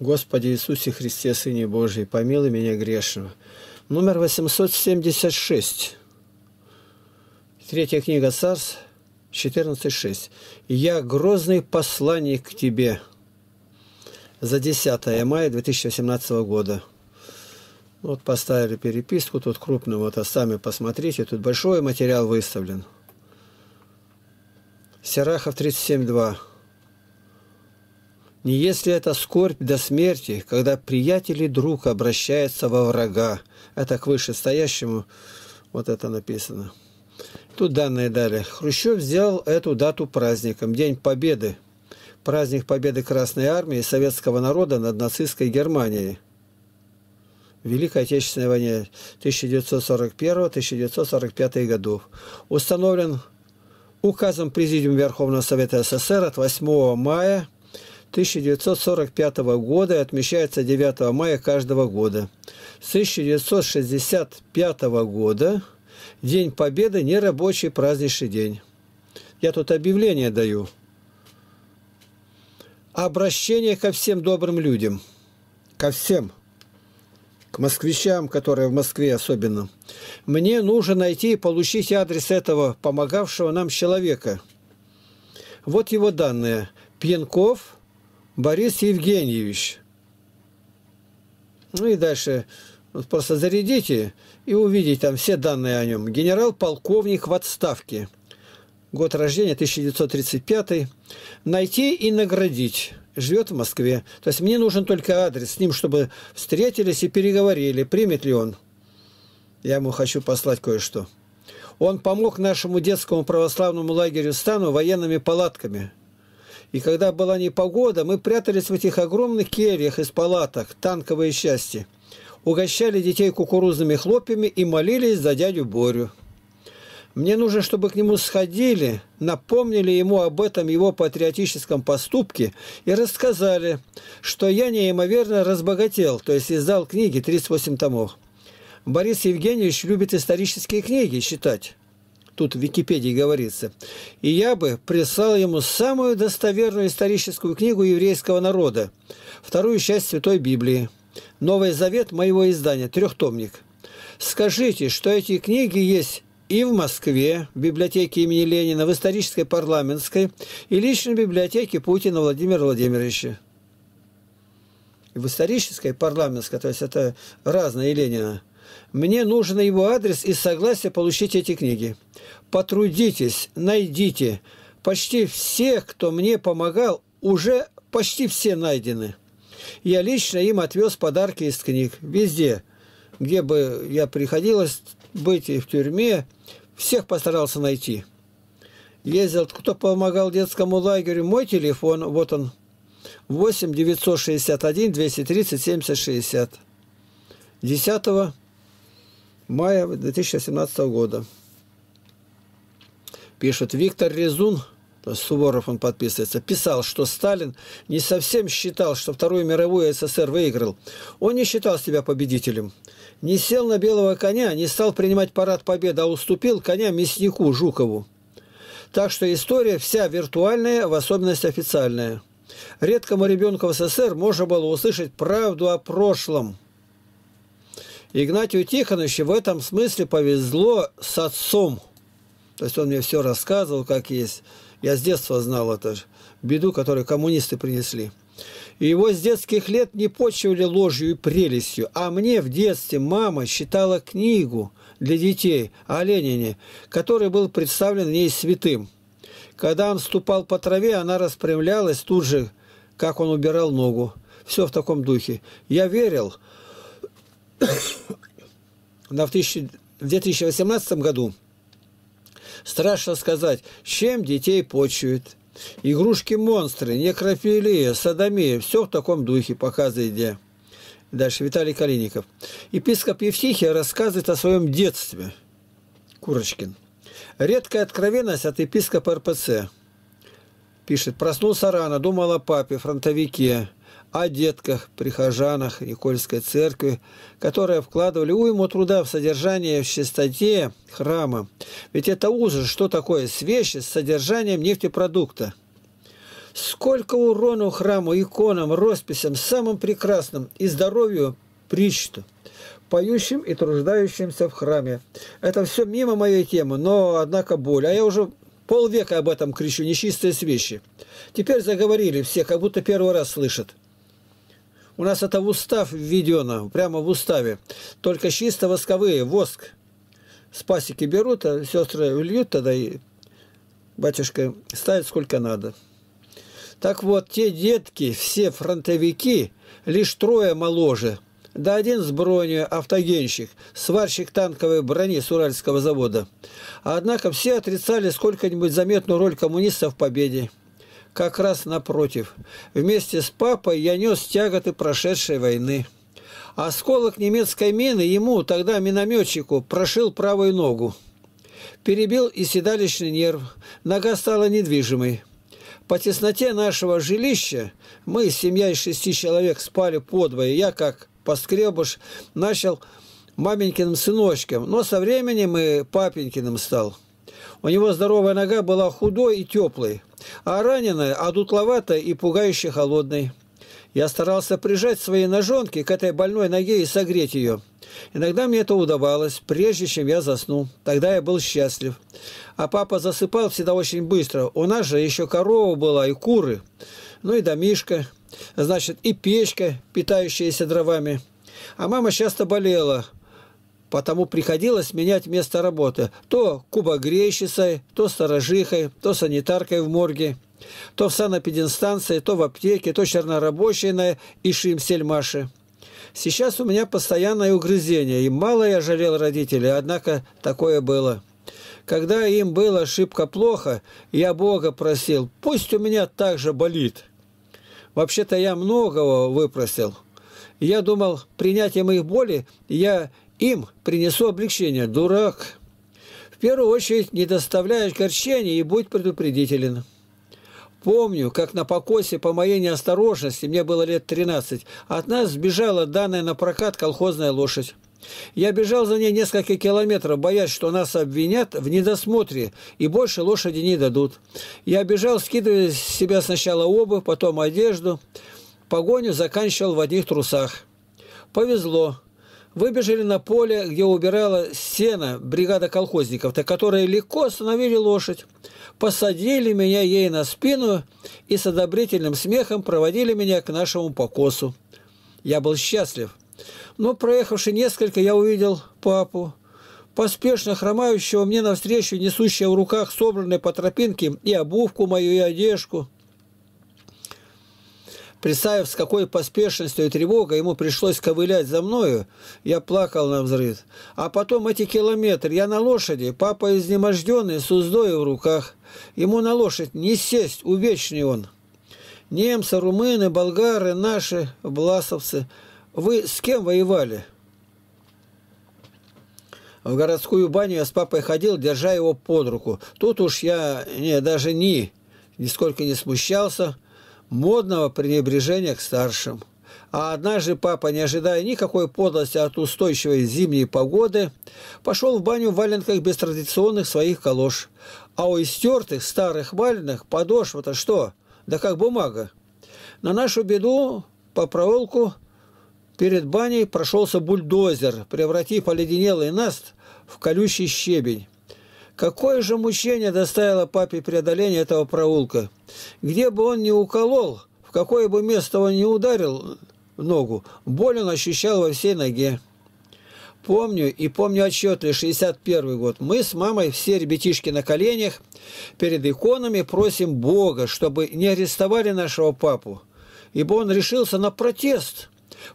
Господи Иисусе Христе, Сыне Божий, помилуй меня грешного. Номер 876. Третья книга Царств, 14.6. «Я грозный посланник к тебе» за 10 мая 2018 года. Вот поставили переписку, тут крупно, вот, а сами посмотрите, тут большой материал выставлен. Серахов 37.2. Не если это скорбь до смерти, когда приятель и друг обращается во врага. Это к вышестоящему, вот это написано. Тут данные дали. Хрущев сделал эту дату праздником, День Победы. Праздник Победы Красной Армии и советского народа над нацистской Германией. Великой Отечественной войне 1941-1945 годов. Установлен указом Президиума Верховного Совета СССр от 8 мая 1945 года и отмечается 9 мая каждого года. С 1965 года День Победы – нерабочий праздничный день. Я тут объявление даю. Обращение ко всем добрым людям. Ко всем. К москвичам, которые в Москве особенно. Мне нужно найти и получить адрес этого помогавшего нам человека. Вот его данные. Пьянков – Борис Евгеньевич. Ну и дальше вот просто зарядите и увидите там все данные о нем. Генерал-полковник в отставке. Год рождения 1935. Найти и наградить. Живет в Москве. То есть мне нужен только адрес с ним, чтобы встретились и переговорили, примет ли он. Я ему хочу послать кое-что. Он помог нашему детскому православному лагерю стану военными палатками – и когда была непогода, мы прятались в этих огромных кельях из палаток, танковые части, угощали детей кукурузными хлопьями и молились за дядю Борю. Мне нужно, чтобы к нему сходили, напомнили ему об этом его патриотическом поступке и рассказали, что я неимоверно разбогател, то есть издал книги 38 томов. Борис Евгеньевич любит исторические книги читать тут в Википедии говорится. И я бы прислал ему самую достоверную историческую книгу еврейского народа, вторую часть Святой Библии, Новый Завет моего издания, трехтомник. Скажите, что эти книги есть и в Москве, в библиотеке имени Ленина, в исторической парламентской и личной библиотеке Путина Владимира Владимировича. В исторической парламентской, то есть это разное Ленина – мне нужен его адрес и согласие получить эти книги. Потрудитесь, найдите. Почти все, кто мне помогал, уже почти все найдены. Я лично им отвез подарки из книг. Везде, где бы я приходилось быть и в тюрьме, всех постарался найти. Ездил, кто помогал детскому лагерю, мой телефон, вот он, 8 961 230 70 60. 10 мая 2017 года. Пишет Виктор Резун, Суворов он подписывается, писал, что Сталин не совсем считал, что Вторую мировую СССР выиграл. Он не считал себя победителем. Не сел на белого коня, не стал принимать парад победы, а уступил коня мяснику Жукову. Так что история вся виртуальная, в особенности официальная. Редкому ребенку в СССР можно было услышать правду о прошлом – Игнатию Тихоновичу в этом смысле повезло с отцом. То есть он мне все рассказывал, как есть. Я с детства знал это беду, которую коммунисты принесли. И его с детских лет не почивали ложью и прелестью. А мне в детстве мама читала книгу для детей о Ленине, который был представлен ей святым. Когда он ступал по траве, она распрямлялась тут же, как он убирал ногу. Все в таком духе. Я верил, на в 2018 году страшно сказать, чем детей почуют. Игрушки-монстры, некрофилия, садомия, все в таком духе показывает где. Дальше Виталий Калиников. Епископ Евтихия рассказывает о своем детстве. Курочкин. Редкая откровенность от епископа РПЦ. Пишет, проснулся рано, думал о папе, фронтовике, о детках, прихожанах Никольской церкви, которые вкладывали уйму труда в содержание в чистоте храма. Ведь это ужас, что такое свечи с содержанием нефтепродукта. Сколько урону храму, иконам, росписям, самым прекрасным и здоровью причту, поющим и труждающимся в храме. Это все мимо моей темы, но, однако, боль. А я уже полвека об этом кричу, нечистые свечи. Теперь заговорили все, как будто первый раз слышат. У нас это в устав введено, прямо в уставе. Только чисто восковые, воск. С пасеки берут, а сестры льют тогда и батюшка ставит сколько надо. Так вот, те детки, все фронтовики, лишь трое моложе, да один с бронью автогенщик, сварщик танковой брони с Уральского завода. Однако все отрицали сколько-нибудь заметную роль коммунистов в победе как раз напротив. Вместе с папой я нес тяготы прошедшей войны. Осколок немецкой мины ему, тогда минометчику, прошил правую ногу. Перебил и седалищный нерв, нога стала недвижимой. По тесноте нашего жилища мы, семья из шести человек, спали подвое. Я, как поскребыш, начал маменькиным сыночком, но со временем и папенькиным стал. У него здоровая нога была худой и теплой а раненая, одутловатая и пугающе холодной. Я старался прижать свои ножонки к этой больной ноге и согреть ее. Иногда мне это удавалось, прежде чем я заснул. Тогда я был счастлив. А папа засыпал всегда очень быстро. У нас же еще корова была и куры. Ну и домишка. Значит, и печка, питающаяся дровами. А мама часто болела потому приходилось менять место работы. То кубогрейщицей, то сторожихой, то санитаркой в морге, то в санэпидинстанции, то в аптеке, то чернорабочей на Ишим-Сельмаше. Сейчас у меня постоянное угрызение, и мало я жалел родителей, однако такое было. Когда им было шибко плохо, я Бога просил, пусть у меня так же болит. Вообще-то я многого выпросил. Я думал, принятием их боли я им принесу облегчение. Дурак! В первую очередь не доставляй огорчения и будь предупредителен. Помню, как на покосе по моей неосторожности, мне было лет 13, от нас сбежала данная на прокат колхозная лошадь. Я бежал за ней несколько километров, боясь, что нас обвинят в недосмотре и больше лошади не дадут. Я бежал, скидывая с себя сначала обувь, потом одежду. Погоню заканчивал в одних трусах. Повезло. Выбежали на поле, где убирала сено бригада колхозников-то, которые легко остановили лошадь, посадили меня ей на спину и с одобрительным смехом проводили меня к нашему покосу. Я был счастлив. Но, проехавши несколько, я увидел папу, поспешно хромающего мне навстречу, несущего в руках собранные по тропинке и обувку мою, и одежку. Представив, с какой поспешностью и тревогой ему пришлось ковылять за мною, я плакал на взрыв. А потом эти километры, я на лошади, папа изнеможденный, с уздой в руках. Ему на лошадь не сесть, увечный он. Немцы, румыны, болгары, наши, власовцы. Вы с кем воевали? В городскую баню я с папой ходил, держа его под руку. Тут уж я не, даже ни, нисколько не смущался, модного пренебрежения к старшим. А однажды папа, не ожидая никакой подлости от устойчивой зимней погоды, пошел в баню в валенках без традиционных своих калош. А у истертых старых валенок подошва-то что? Да как бумага. На нашу беду по проулку перед баней прошелся бульдозер, превратив оледенелый наст в колючий щебень. Какое же мучение доставило папе преодоление этого проулка? Где бы он ни уколол, в какое бы место он ни ударил ногу, боль он ощущал во всей ноге. Помню и помню отчетливо 61 год. Мы с мамой, все ребятишки на коленях, перед иконами просим Бога, чтобы не арестовали нашего папу, ибо он решился на протест.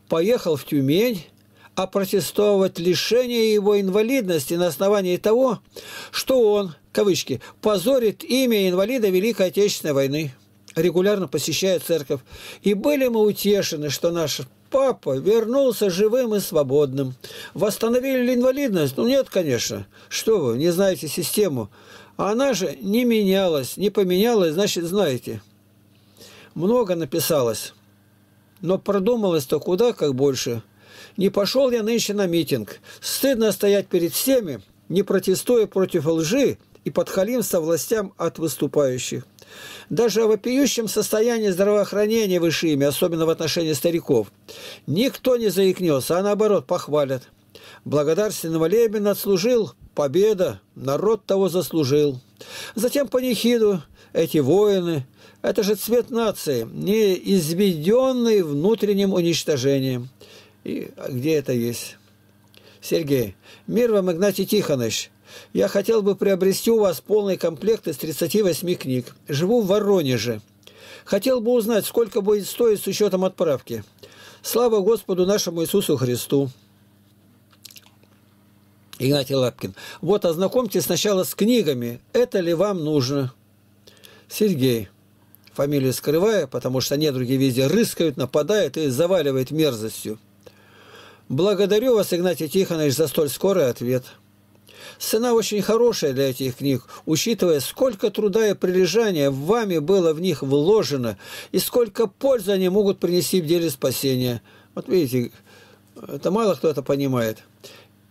Поехал в Тюмень, а протестовать лишение его инвалидности на основании того, что он, кавычки, позорит имя инвалида Великой Отечественной войны, регулярно посещая церковь. И были мы утешены, что наш папа вернулся живым и свободным. Восстановили ли инвалидность? Ну нет, конечно. Что вы, не знаете систему? Она же не менялась, не поменялась, значит, знаете. Много написалось, но продумалось-то куда как больше – не пошел я нынче на митинг. Стыдно стоять перед всеми, не протестуя против лжи и подхалимства властям от выступающих. Даже о вопиющем состоянии здравоохранения в Ишиме, особенно в отношении стариков, никто не заикнется, а наоборот похвалят. Благодарственный молебен отслужил, победа, народ того заслужил. Затем панихиду, эти воины, это же цвет нации, не изведенный внутренним уничтожением. И где это есть? Сергей, мир вам, Игнатий Тихонович. Я хотел бы приобрести у вас полный комплект из 38 книг. Живу в Воронеже. Хотел бы узнать, сколько будет стоить с учетом отправки. Слава Господу нашему Иисусу Христу. Игнатий Лапкин. Вот ознакомьтесь сначала с книгами. Это ли вам нужно? Сергей. Фамилию скрывая, потому что недруги везде рыскают, нападают и заваливают мерзостью. Благодарю вас, Игнатий Тихонович, за столь скорый ответ. Цена очень хорошая для этих книг, учитывая, сколько труда и прилежания вами было в них вложено и сколько пользы они могут принести в деле спасения. Вот видите, это мало кто это понимает.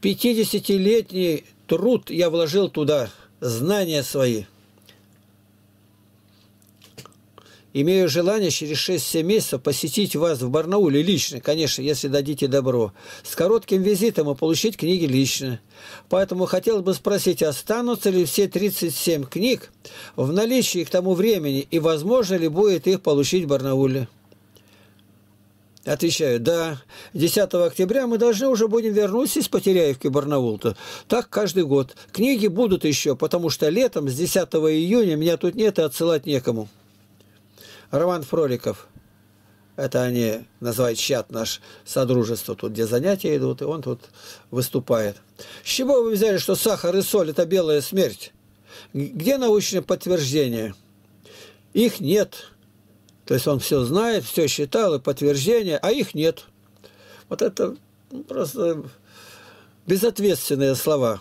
50-летний труд я вложил туда, знания свои. Имею желание через 6-7 месяцев посетить вас в Барнауле лично, конечно, если дадите добро, с коротким визитом и получить книги лично. Поэтому хотел бы спросить, останутся ли все 37 книг в наличии к тому времени и возможно ли будет их получить в Барнауле? Отвечаю, да, 10 октября мы должны уже будем вернуться из Потеряевки в Барнаул-то. Так каждый год. Книги будут еще, потому что летом с 10 июня меня тут нет и отсылать некому. Роман Фроликов. Это они называют чат наш Содружество, тут где занятия идут, и он тут выступает. С чего вы взяли, что сахар и соль – это белая смерть? Где научное подтверждение? Их нет. То есть он все знает, все считал, и подтверждения, а их нет. Вот это просто безответственные слова.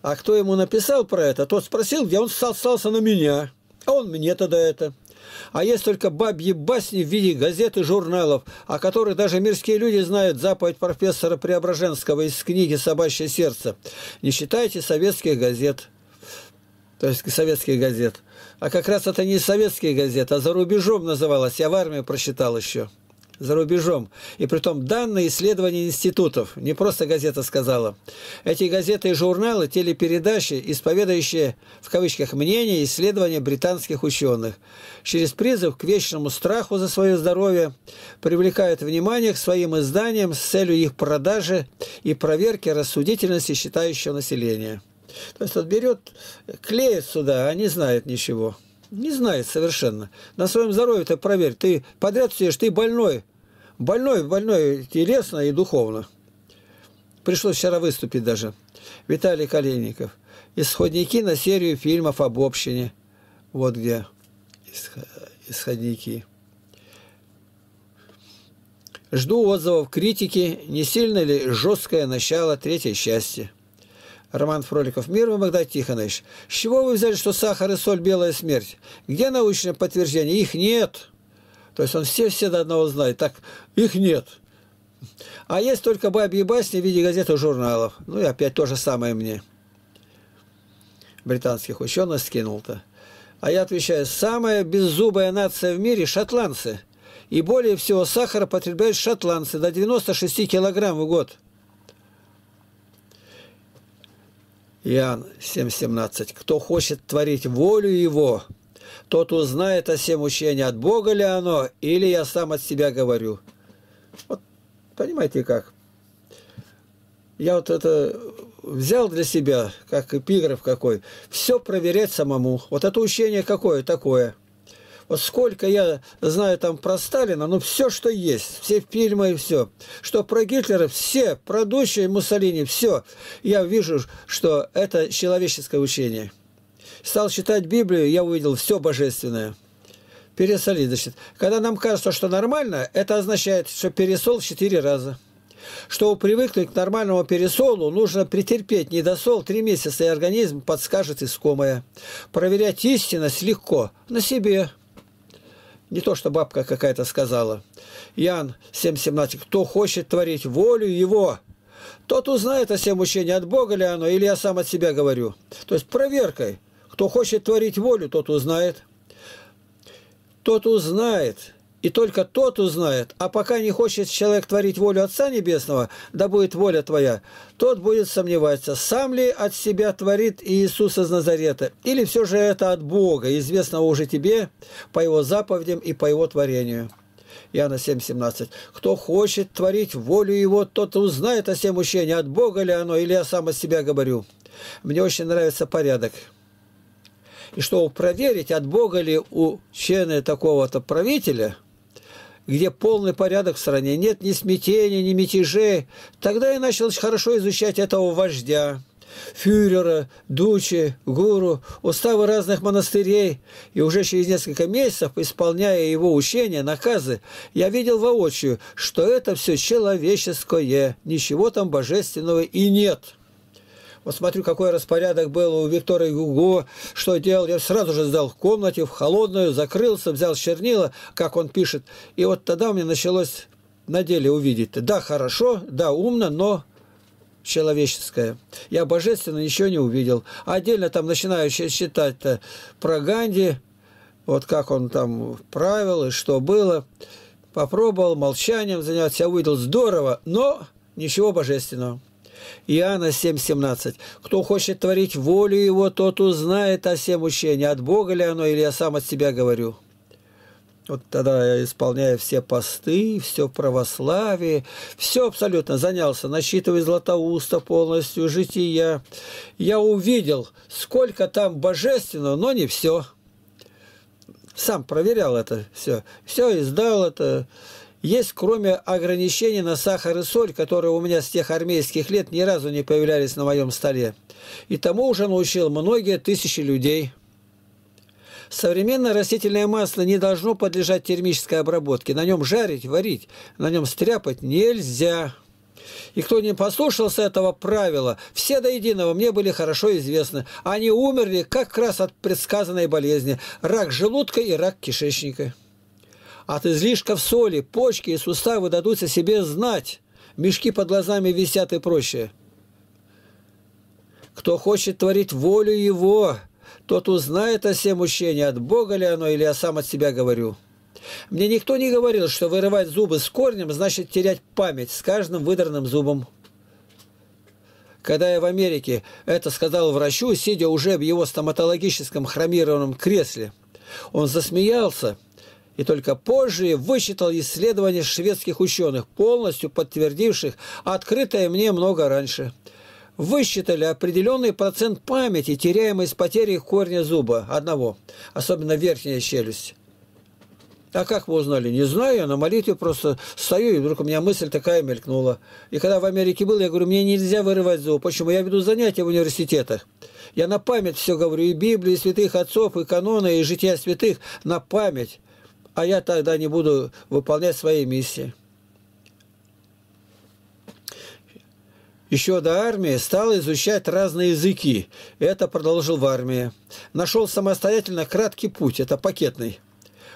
А кто ему написал про это, тот спросил, где он ссался на меня. А он мне тогда это. А есть только бабьи басни в виде газет и журналов, о которых даже мирские люди знают заповедь профессора Преображенского из книги «Собачье сердце». Не считайте советских газет. То есть советских газет. А как раз это не советские газеты, а за рубежом называлось. Я в армии прочитал еще. За рубежом. И притом данные исследования институтов. Не просто газета сказала. Эти газеты и журналы, телепередачи, исповедающие, в кавычках, мнения и исследования британских ученых. Через призыв к вечному страху за свое здоровье привлекают внимание к своим изданиям с целью их продажи и проверки рассудительности считающего населения. То есть он берет, клеит сюда, а не знает ничего. Не знает совершенно. На своем здоровье ты проверь. Ты подряд сидишь, ты больной. Больной, больной телесно и духовно. Пришлось вчера выступить даже. Виталий Калиников. Исходники на серию фильмов об общине. Вот где исходники. Жду отзывов критики, не сильно ли жесткое начало третьей части. Роман Фроликов. Мир вам, Богдан Тихонович. С чего вы взяли, что сахар и соль – белая смерть? Где научное подтверждение? Их нет. То есть он все-все до одного знает. Так, их нет. А есть только бабьи басни в виде газет и журналов. Ну и опять то же самое мне. Британских ученых скинул-то. А я отвечаю, самая беззубая нация в мире – шотландцы. И более всего сахара потребляют шотландцы до 96 килограмм в год. Иоанн 7,17. «Кто хочет творить волю Его, тот узнает о всем учении, от Бога ли оно, или я сам от себя говорю». Вот понимаете как? Я вот это взял для себя, как эпиграф какой, все проверять самому. Вот это учение какое такое – вот сколько я знаю там про Сталина, ну все, что есть, все фильмы и все. Что про Гитлера, все, про Дуча и Муссолини, все. Я вижу, что это человеческое учение. Стал читать Библию, я увидел все божественное. Пересолить, значит. Когда нам кажется, что нормально, это означает, что пересол в четыре раза. Чтобы привыкнуть к нормальному пересолу, нужно претерпеть недосол три месяца, и организм подскажет искомое. Проверять истинность легко, на себе. Не то, что бабка какая-то сказала. Ян 7.17. Кто хочет творить волю его, тот узнает о всем учении, от Бога ли оно, или я сам от себя говорю. То есть проверкой. Кто хочет творить волю, тот узнает. тот узнает, и только тот узнает, а пока не хочет человек творить волю Отца Небесного, да будет воля твоя, тот будет сомневаться, сам ли от себя творит Иисус из Назарета, или все же это от Бога, известного уже тебе по Его заповедям и по Его творению. Иоанна 7,17. «Кто хочет творить волю Его, тот узнает о всем учении, от Бога ли оно, или я сам от себя говорю». Мне очень нравится порядок. И чтобы проверить, от Бога ли учение такого-то правителя – где полный порядок в стране, нет ни смятения, ни мятежей. Тогда я начал хорошо изучать этого вождя, фюрера, дучи, гуру, уставы разных монастырей. И уже через несколько месяцев, исполняя его учения, наказы, я видел воочию, что это все человеческое, ничего там божественного и нет». Смотрю, какой распорядок был у Виктора Гуго, что делал. Я сразу же сдал в комнате, в холодную, закрылся, взял чернила, как он пишет. И вот тогда у меня началось на деле увидеть. Да, хорошо, да, умно, но человеческое. Я божественно ничего не увидел. Отдельно там начинаю считать про Ганди, вот как он там правил и что было. Попробовал молчанием заняться, увидел здорово, но ничего божественного. Иоанна 7,17. «Кто хочет творить волю его, тот узнает о всем учении, от Бога ли оно, или я сам от себя говорю». Вот тогда я исполняю все посты, все православие, все абсолютно занялся, насчитывая Златоуста полностью, жития. Я увидел, сколько там божественного, но не все. Сам проверял это все. Все издал это. Есть, кроме ограничений на сахар и соль, которые у меня с тех армейских лет ни разу не появлялись на моем столе. И тому уже научил многие тысячи людей. Современное растительное масло не должно подлежать термической обработке. На нем жарить, варить, на нем стряпать нельзя. И кто не послушался этого правила, все до единого мне были хорошо известны. Они умерли как раз от предсказанной болезни – рак желудка и рак кишечника. От излишков соли почки и суставы дадут о себе знать. Мешки под глазами висят и прочее. Кто хочет творить волю его, тот узнает о всем учении, от Бога ли оно, или я сам от себя говорю. Мне никто не говорил, что вырывать зубы с корнем значит терять память с каждым выдранным зубом. Когда я в Америке это сказал врачу, сидя уже в его стоматологическом хромированном кресле, он засмеялся – и только позже вычитал исследования шведских ученых, полностью подтвердивших открытое мне много раньше. Высчитали определенный процент памяти, теряемый с потерей корня зуба одного, особенно верхняя челюсть. А как вы узнали? Не знаю, я на молитве просто стою, и вдруг у меня мысль такая мелькнула. И когда в Америке был, я говорю, мне нельзя вырывать зуб. Почему? Я веду занятия в университетах. Я на память все говорю, и Библию, и святых отцов, и каноны, и жития святых на память а я тогда не буду выполнять свои миссии. Еще до армии стал изучать разные языки. Это продолжил в армии. Нашел самостоятельно краткий путь, это пакетный.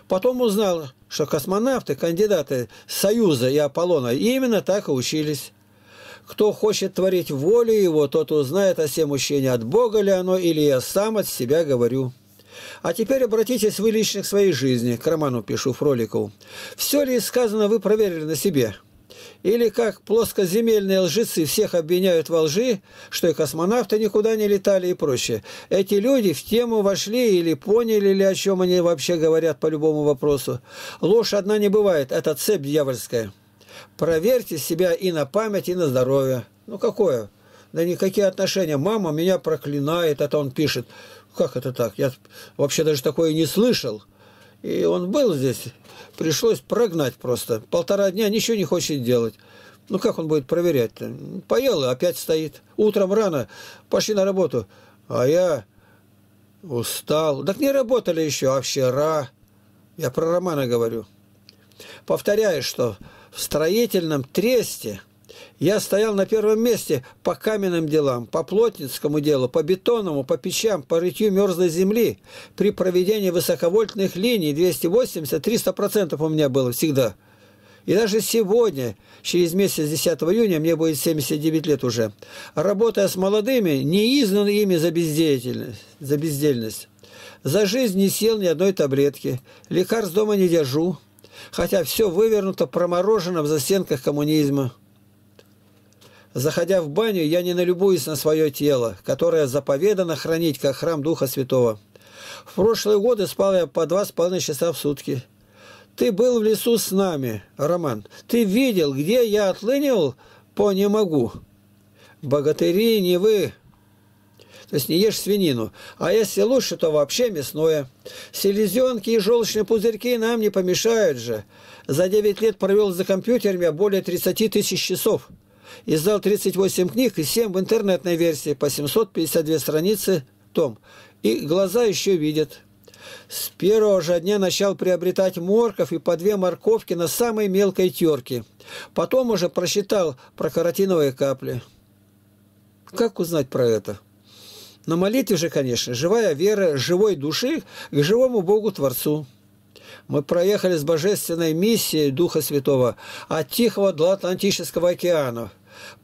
Потом узнал, что космонавты, кандидаты Союза и Аполлона именно так и учились. Кто хочет творить волю его, тот узнает о всем учении, от Бога ли оно, или я сам от себя говорю. А теперь обратитесь вы лично к своей жизни, к роману пишу Фроликову. Все ли сказано вы проверили на себе? Или как плоскоземельные лжецы всех обвиняют во лжи, что и космонавты никуда не летали и прочее. Эти люди в тему вошли или поняли ли, о чем они вообще говорят по любому вопросу. Ложь одна не бывает, это цепь дьявольская. Проверьте себя и на память, и на здоровье. Ну какое? Да никакие отношения. Мама меня проклинает, это он пишет как это так? Я вообще даже такое не слышал. И он был здесь, пришлось прогнать просто. Полтора дня ничего не хочет делать. Ну, как он будет проверять-то? Поел и опять стоит. Утром рано пошли на работу. А я устал. Так не работали еще, а вчера. Я про Романа говорю. Повторяю, что в строительном тресте – я стоял на первом месте по каменным делам, по плотницкому делу, по бетонному, по печам, по рытью мерзлой земли. При проведении высоковольтных линий 280-300% у меня было всегда. И даже сегодня, через месяц 10 июня, мне будет 79 лет уже, работая с молодыми, не изгнаны ими за бездеятельность, за бездельность. За жизнь не съел ни одной таблетки, лекарств дома не держу, хотя все вывернуто, проморожено в застенках коммунизма. Заходя в баню, я не налюбуюсь на свое тело, которое заповедано хранить, как храм Духа Святого. В прошлые годы спал я по два с половиной часа в сутки. Ты был в лесу с нами, Роман. Ты видел, где я отлынивал по «не могу». Богатыри не вы, то есть не ешь свинину. А если лучше, то вообще мясное. Селезенки и желчные пузырьки нам не помешают же. За 9 лет провел за компьютерами более 30 тысяч часов. Издал 38 книг и 7 в интернетной версии по 752 страницы том. И глаза еще видят. С первого же дня начал приобретать морков и по две морковки на самой мелкой терке. Потом уже просчитал про каротиновые капли. Как узнать про это? На молитве же, конечно, живая вера живой души к живому Богу-Творцу. Мы проехали с божественной миссией Духа Святого от Тихого до Атлантического океана.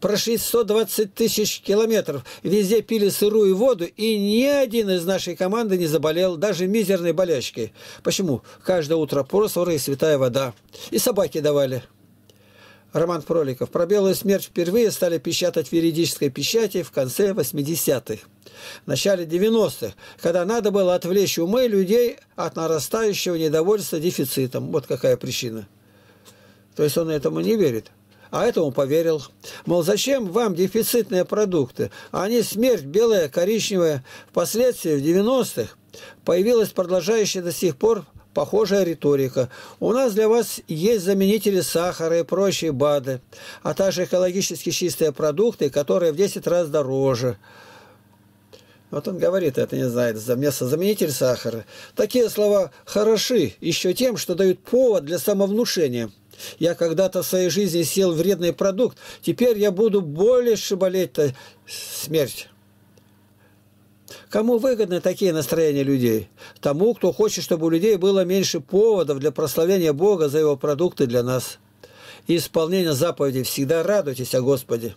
Прошли 120 тысяч километров, везде пили сырую воду, и ни один из нашей команды не заболел, даже мизерной болячкой. Почему? Каждое утро просвора и святая вода. И собаки давали. Роман Проликов. Про белую смерть впервые стали печатать в юридической печати в конце 80-х. В начале 90-х, когда надо было отвлечь умы людей от нарастающего недовольства дефицитом. Вот какая причина. То есть он этому не верит. А этому поверил. Мол, зачем вам дефицитные продукты? Они смерть белая, коричневая. Впоследствии в 90-х появилась продолжающая до сих пор похожая риторика. У нас для вас есть заменители сахара и прочие БАДы, а также экологически чистые продукты, которые в 10 раз дороже. Вот он говорит, это не знает, вместо заменитель сахара. Такие слова хороши еще тем, что дают повод для самовнушения. Я когда-то в своей жизни съел вредный продукт, теперь я буду больше болеть-то смерть. Кому выгодны такие настроения людей? Тому, кто хочет, чтобы у людей было меньше поводов для прославления Бога за его продукты для нас. И исполнение заповедей всегда радуйтесь о Господе.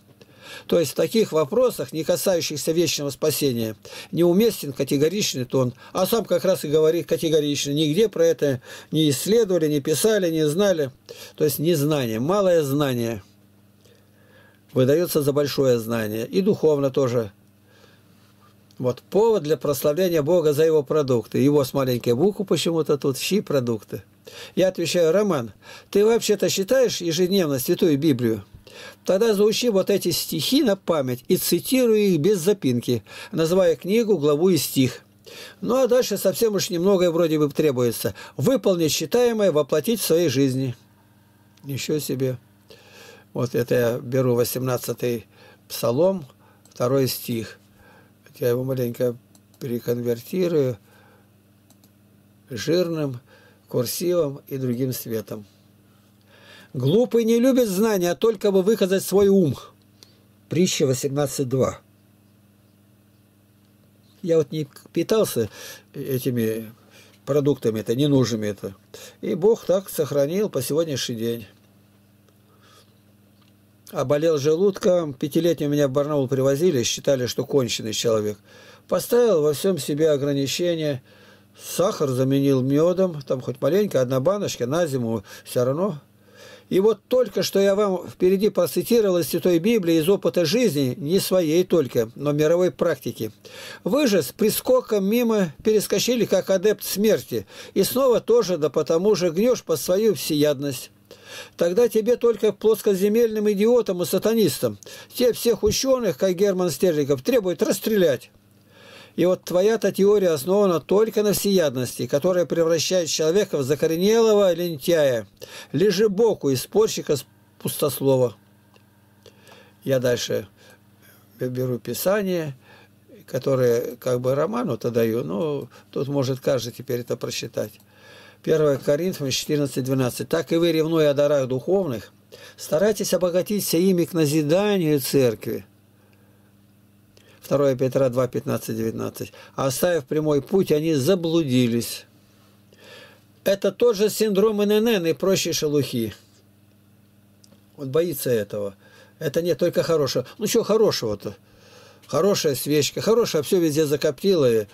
То есть в таких вопросах, не касающихся вечного спасения, неуместен категоричный тон. А сам как раз и говорит категорично. Нигде про это не исследовали, не писали, не знали. То есть незнание, малое знание выдается за большое знание. И духовно тоже вот повод для прославления Бога за его продукты. Его с маленькой буквы почему-то тут щи продукты. Я отвечаю, Роман, ты вообще-то считаешь ежедневно Святую Библию? Тогда заучи вот эти стихи на память и цитируй их без запинки, называя книгу, главу и стих. Ну а дальше совсем уж немногое вроде бы требуется. Выполнить считаемое, воплотить в своей жизни. Еще себе. Вот это я беру 18-й псалом, второй стих я его маленько переконвертирую жирным, курсивом и другим цветом. Глупый не любит знания, а только бы выказать свой ум. Притча 18.2. Я вот не питался этими продуктами, это ненужными это. И Бог так сохранил по сегодняшний день а болел желудком. Пятилетнего меня в Барнаул привозили, считали, что конченый человек. Поставил во всем себе ограничения. Сахар заменил медом, там хоть маленько, одна баночка, на зиму все равно. И вот только что я вам впереди процитировал из Святой Библии, из опыта жизни, не своей только, но мировой практики. Вы же с прискоком мимо перескочили, как адепт смерти, и снова тоже, да потому же гнешь по свою всеядность. Тогда тебе только плоскоземельным идиотам и сатанистам. Те всех ученых, как Герман Стерлигов, требуют расстрелять. И вот твоя-то теория основана только на всеядности, которая превращает человека в закоренелого лентяя, лежебоку и спорщика пустослова. Я дальше беру Писание, которое как бы роману-то даю, но тут может каждый теперь это прочитать. 1 Коринфянам 14-12. «Так и вы, ревнуя о дарах духовных, старайтесь обогатиться ими к назиданию церкви». 2 Петра 2, 15, 19. «А оставив прямой путь, они заблудились». Это тот же синдром ННН и прочие шелухи. Вот боится этого. Это нет только хорошего. Ну, что хорошего-то? Хорошая свечка, хорошая, все везде закоптило. И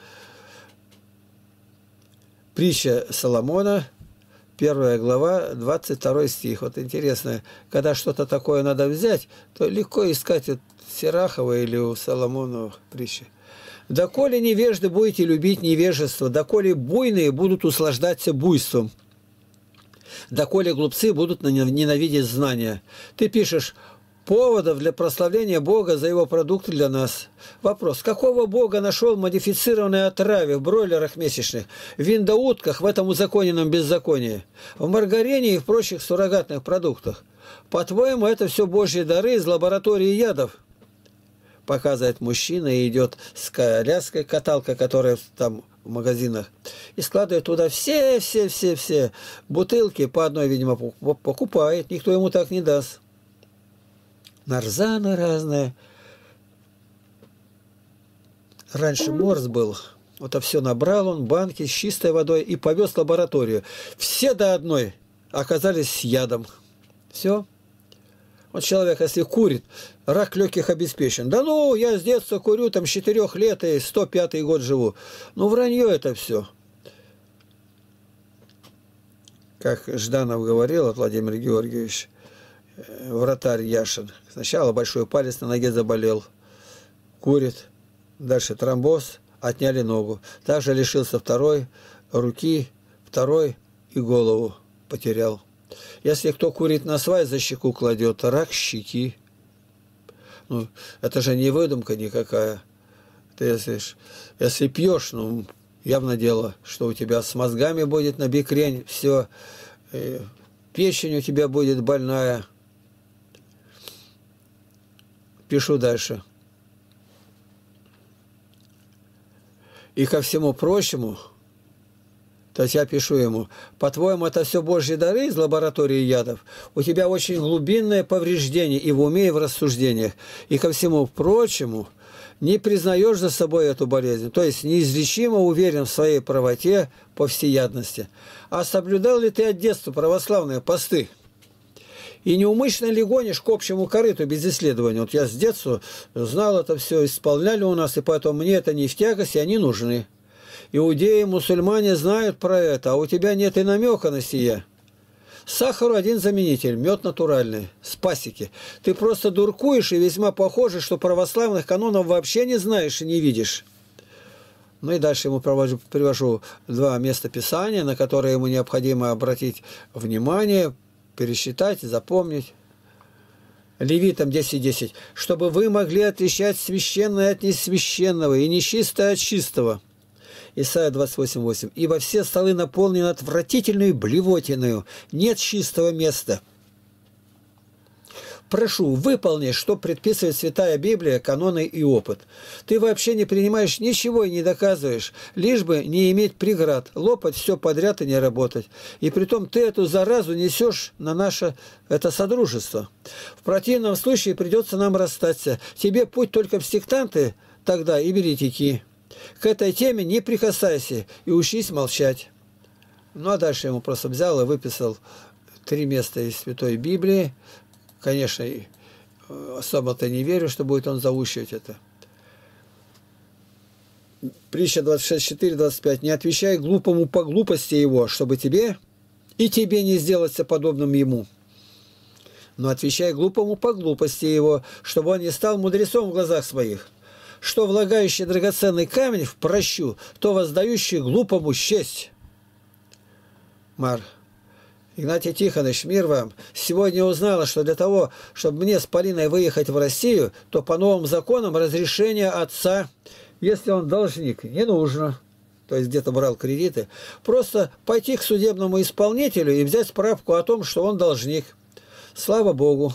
Притча Соломона, первая глава, 22 стих. Вот интересно, когда что-то такое надо взять, то легко искать от Серахова или у Соломона притчи. «Доколе невежды будете любить невежество, доколе буйные будут услаждаться буйством, доколе глупцы будут ненавидеть знания». Ты пишешь поводов для прославления Бога за его продукты для нас. Вопрос. Какого Бога нашел модифицированные отраве в бройлерах месячных, в виндоутках в этом узаконенном беззаконии, в маргарине и в прочих суррогатных продуктах? По-твоему, это все Божьи дары из лаборатории ядов? Показывает мужчина и идет с коляской, каталка, которая там в магазинах, и складывает туда все-все-все-все бутылки, по одной, видимо, покупает, никто ему так не даст нарзаны разные. Раньше морс был. Вот это все набрал он, банки с чистой водой и повез в лабораторию. Все до одной оказались с ядом. Все. Вот человек, если курит, рак легких обеспечен. Да ну, я с детства курю, там, с 4 лет и 105 год живу. Ну, вранье это все. Как Жданов говорил, Владимир Георгиевич, вратарь Яшин. Сначала большой палец на ноге заболел, курит, дальше тромбоз, отняли ногу. Также лишился второй руки, второй и голову потерял. Если кто курит на свай, за щеку кладет, рак щеки. Ну, это же не выдумка никакая. Ты если, если пьешь, ну, явно дело, что у тебя с мозгами будет на бикрень, все, э, печень у тебя будет больная, Пишу дальше. И ко всему прочему, то есть я пишу ему, по-твоему, это все Божьи дары из лаборатории ядов? У тебя очень глубинное повреждение и в уме, и в рассуждениях. И ко всему прочему, не признаешь за собой эту болезнь, то есть неизлечимо уверен в своей правоте по всеядности. А соблюдал ли ты от детства православные посты? И неумышленно ли гонишь к общему корыту без исследования? Вот я с детства знал это все, исполняли у нас, и поэтому мне это не в тягость, и они нужны. Иудеи, мусульмане знают про это, а у тебя нет и намека на сие. Сахару один заменитель, мед натуральный, с пасеки. Ты просто дуркуешь и весьма похоже, что православных канонов вообще не знаешь и не видишь. Ну и дальше ему провожу, привожу два места Писания, на которые ему необходимо обратить внимание, пересчитать, запомнить. Левитам 10.10. 10. «Чтобы вы могли отличать священное от несвященного и нечистое от чистого». Исайя 28.8. «Ибо все столы наполнены отвратительной блевотиною, нет чистого места». Прошу, выполни, что предписывает Святая Библия, каноны и опыт. Ты вообще не принимаешь ничего и не доказываешь, лишь бы не иметь преград, лопать все подряд и не работать. И притом ты эту заразу несешь на наше это содружество. В противном случае придется нам расстаться. Тебе путь только в сектанты тогда и еретики. К этой теме не прикасайся и учись молчать. Ну а дальше ему просто взял и выписал три места из Святой Библии, Конечно, э, особо-то не верю, что будет он заучивать это. Притча 26.4.25. «Не отвечай глупому по глупости его, чтобы тебе и тебе не сделаться подобным ему. Но отвечай глупому по глупости его, чтобы он не стал мудрецом в глазах своих. Что влагающий драгоценный камень в прощу, то воздающий глупому честь». Мар Игнатий Тихонович, мир вам, сегодня узнала, что для того, чтобы мне с Полиной выехать в Россию, то по новым законам разрешение отца, если он должник, не нужно. То есть где-то брал кредиты. Просто пойти к судебному исполнителю и взять справку о том, что он должник. Слава Богу.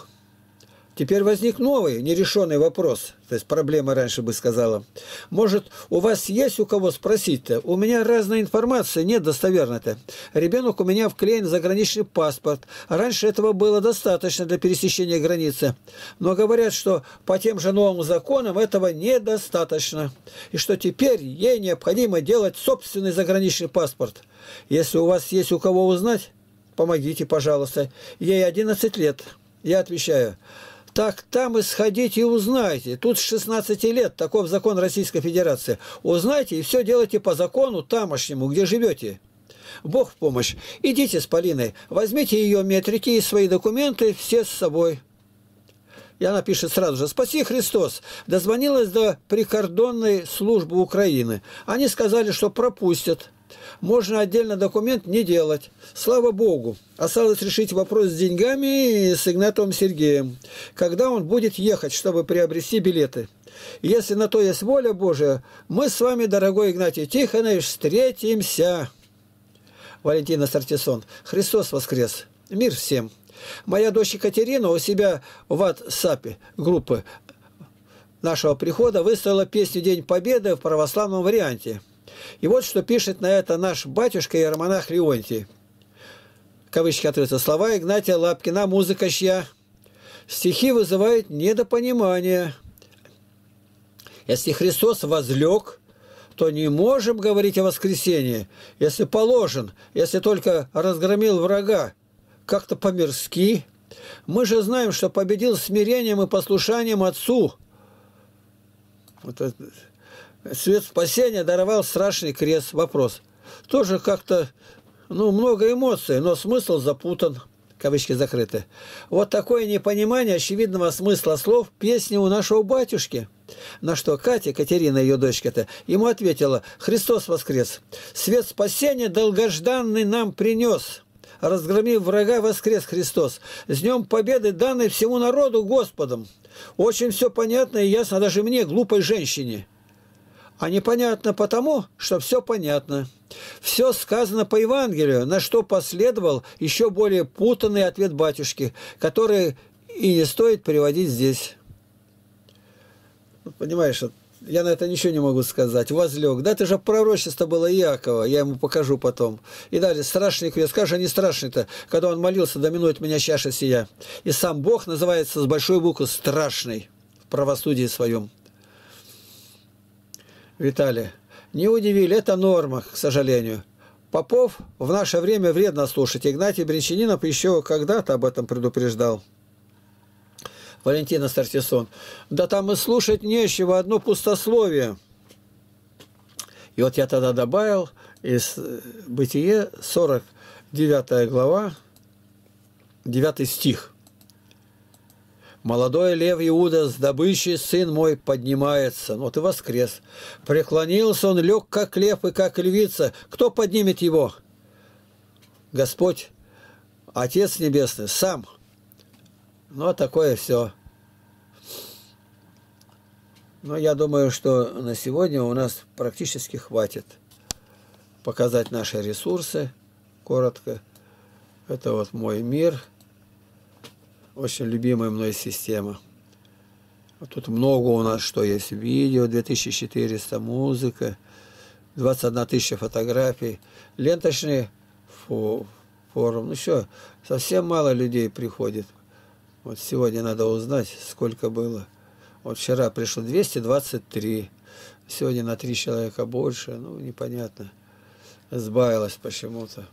Теперь возник новый, нерешенный вопрос, то есть проблема раньше бы сказала. Может, у вас есть у кого спросить-то? У меня разная информация, нет достоверной-то. Ребенок у меня вклеен в заграничный паспорт. Раньше этого было достаточно для пересечения границы. Но говорят, что по тем же новым законам этого недостаточно. И что теперь ей необходимо делать собственный заграничный паспорт. Если у вас есть у кого узнать, помогите, пожалуйста. Ей 11 лет. Я отвечаю – так там и сходите и узнайте. Тут с 16 лет таков закон Российской Федерации. Узнайте и все делайте по закону тамошнему, где живете. Бог в помощь. Идите с Полиной, возьмите ее метрики и свои документы все с собой. И она пишет сразу же, «Спаси Христос!» Дозвонилась до прикордонной службы Украины. Они сказали, что пропустят. Можно отдельно документ не делать. Слава Богу. Осталось решить вопрос с деньгами с Игнатовым Сергеем. Когда он будет ехать, чтобы приобрести билеты. Если на то есть воля Божия, мы с вами, дорогой Игнатий Тихонович, встретимся. Валентина Сартисон. Христос воскрес. Мир всем. Моя дочь Екатерина у себя в WhatsApp группы нашего прихода выставила песню «День Победы» в православном варианте. И вот что пишет на это наш батюшка иеромонах Леонтий. Кавычки открыты. Слова Игнатия Лапкина, музыка чья. Стихи вызывают недопонимание. Если Христос возлег, то не можем говорить о воскресении, если положен, если только разгромил врага, как-то по-мирски. Мы же знаем, что победил смирением и послушанием Отцу. Вот это, свет спасения даровал страшный крест. Вопрос. Тоже как-то, ну, много эмоций, но смысл запутан. Кавычки закрыты. Вот такое непонимание очевидного смысла слов песни у нашего батюшки. На что Катя, Катерина, ее дочка-то, ему ответила, «Христос воскрес! Свет спасения долгожданный нам принес!» разгромив врага, воскрес Христос. С Днем Победы, данной всему народу Господом. Очень все понятно и ясно даже мне, глупой женщине. А непонятно потому, что все понятно. Все сказано по Евангелию, на что последовал еще более путанный ответ батюшки, который и не стоит приводить здесь. Понимаешь, я на это ничего не могу сказать. Возлег. Да это же пророчество было Иакова, я ему покажу потом. И далее, страшный крест. Как не страшный-то, когда он молился, доминует меня чаша сия. И сам Бог называется с большой буквы страшный в правосудии своем. Виталий, не удивили, это норма, к сожалению. Попов в наше время вредно слушать. Игнатий Бринчанинов еще когда-то об этом предупреждал. Валентина Стартисон. Да там и слушать нечего, одно пустословие. И вот я тогда добавил из э, Бытие 49 глава, 9 стих. Молодой лев Иуда с добычей сын мой поднимается. Вот и воскрес. Преклонился он, лег как лев и как львица. Кто поднимет его? Господь, Отец Небесный, сам. Ну, а такое все. Но я думаю, что на сегодня у нас практически хватит показать наши ресурсы коротко. Это вот мой мир – очень любимая мной система. Тут много у нас что есть. Видео, 2400 музыка, 21 тысяча фотографий, ленточный форум. Ну что, совсем мало людей приходит. Вот сегодня надо узнать, сколько было. Вот вчера пришло 223, сегодня на три человека больше, ну, непонятно. Сбавилось почему-то.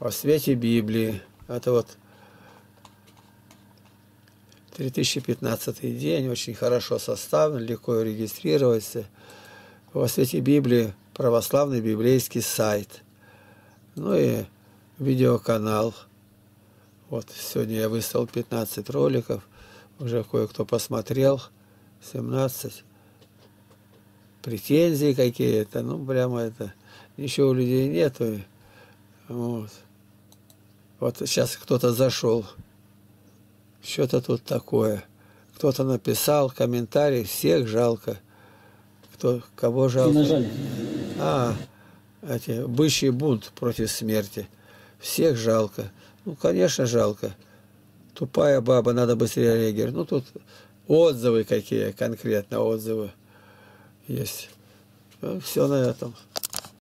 Во свете Библии. Это вот 3015 день, очень хорошо составлен, легко регистрироваться. Во свете Библии православный библейский сайт. Ну и видеоканал. Вот сегодня я выставил 15 роликов, уже кое-кто посмотрел, 17. Претензии какие-то, ну прямо это, ничего у людей нету. Вот. Вот сейчас кто-то зашел что-то тут такое. Кто-то написал комментарий, всех жалко. Кто, кого жалко? А, эти, бычий бунт против смерти. Всех жалко. Ну, конечно, жалко. Тупая баба, надо быстрее реагировать. Ну, тут отзывы какие, конкретно отзывы есть. Ну, все на этом.